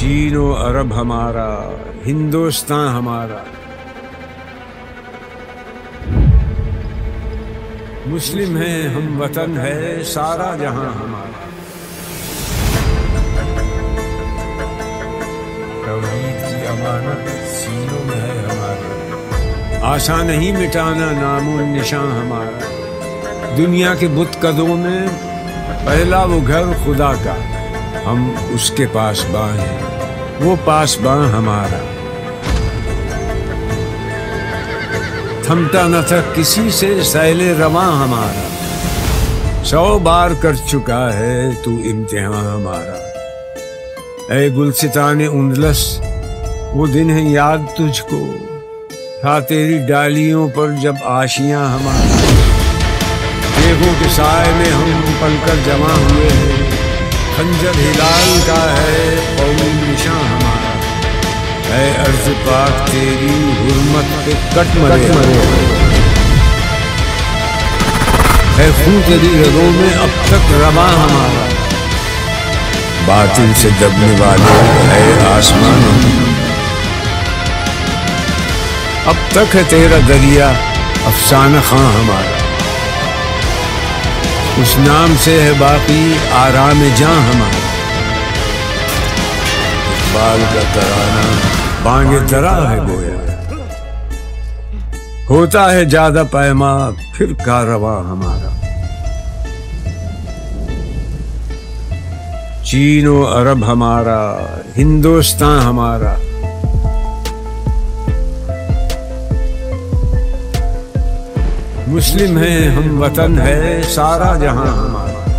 Chino अरब हमारा, हिंदुस्तान हमारा। मुस्लिम है, हम वतन है, सारा जहाँ हमारा। आशा नहीं मिटाना नामो निशान हमारा। दुनिया के बुत कदों में, पहला वो घर खुदा का। हम उसके पास बाँ हैं। वो पास बाँ हमारा। थमता न था किसी से, सैले रवा हमारा। सौ बार कर चुका है तू इम्तिहान हमारा। ए गुलसितान उंदलस वो दिन है याद तुझको। था तेरी डालियों पर जब आशियाँ हमारा। देखो के साय में हम पलकर जमा हुए हैं। खंजर हिलाल का है। कौमी निशान हमारा है अर्ज़ पाक तेरी हुर्मत पे कट मरे है खून तेरी रगों में अब तक रवा हमारा बातिल से दबने वाले है आसमान। अब तक है तेरा दरिया, अफसाना खां हमारा। उस नाम से है बाकी आराम जां हमारा। इकबाल का तराना, बांगे तरा है गोया। होता है ज़्यादा पैमा, फिर कारवा हमारा। चीनो अरब हमारा, हिंदुस्तान हमारा। मुस्लिम है हम वतन है सारा जहाँ हमारा।